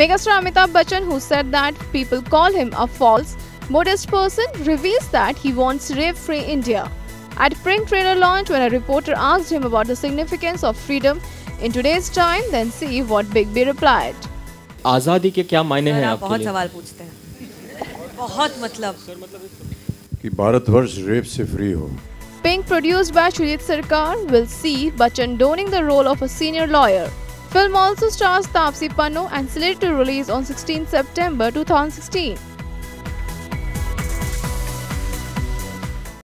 Megastar Amitabh Bachchan, who said that people call him a false, modest person, reveals that he wants rave free India. At Pink Trainer launch, when a reporter asked him about the significance of freedom in today's time, then see what Big B replied. आज़ादी के क्या मायने हैं आप बहुत सवाल पूछते हैं बहुत मतलब कि भारतवर्ष रेप से फ्री हो Pink, produced by Shoojit Sircar, will see Bachchan donning the role of a senior lawyer. Film also stars Taapsee Pannu and slated to release on 16 September 2016.